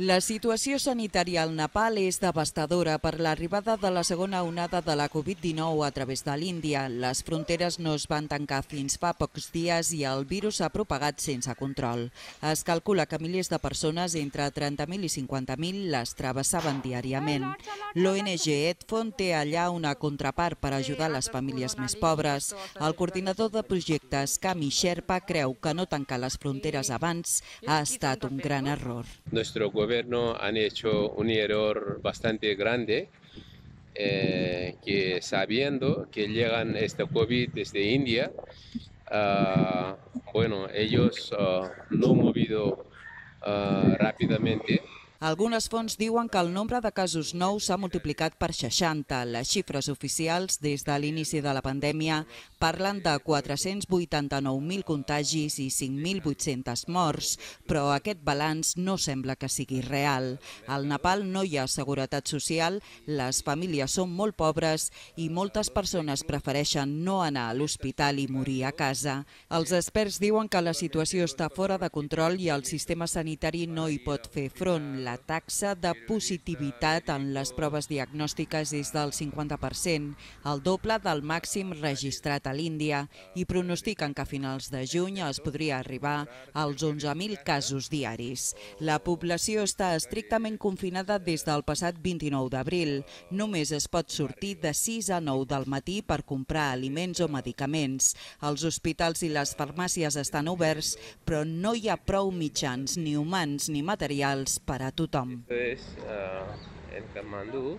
La situació sanitària al Nepal és devastadora per l'arribada de la segona onada de la Covid-19 a través de l'Índia. Les fronteres no es van tancar fins fa pocs dies i el virus s'ha propagat sense control. Es calcula que milers de persones, entre 30.000 i 50.000, les travessaven diàriament. L'ONG Edfon té allà una contrapart per ajudar les famílies més pobres. El coordinador de projectes, Kami Sherpa, creu que no tancar les fronteres abans ha estat un gran error. Nuestro han hecho un error bastante grande eh, que sabiendo que llegan este COVID desde India, uh, bueno, ellos no han movido uh, rápidamente algunes fonts diuen que el nombre de casos nous s'ha multiplicat per 60. Les xifres oficials des de l'inici de la pandèmia parlen de 489.000 contagis i 5.800 morts, però aquest balanç no sembla que sigui real. Al Nepal no hi ha seguretat social, les famílies són molt pobres i moltes persones prefereixen no anar a l'hospital i morir a casa. Els experts diuen que la situació està fora de control i el sistema sanitari no hi pot fer front. La taxa de positivitat en les proves diagnòstiques és del 50%, el doble del màxim registrat a l'Índia, i pronostiquen que a finals de juny es podria arribar als 11.000 casos diaris. La població està estrictament confinada des del passat 29 d'abril. Només es pot sortir de 6 a 9 del matí per comprar aliments o medicaments. Els hospitals i les farmàcies estan oberts, però no hi ha prou mitjans, ni humans ni materials, per a tothom. Esto es uh, en Kamandú,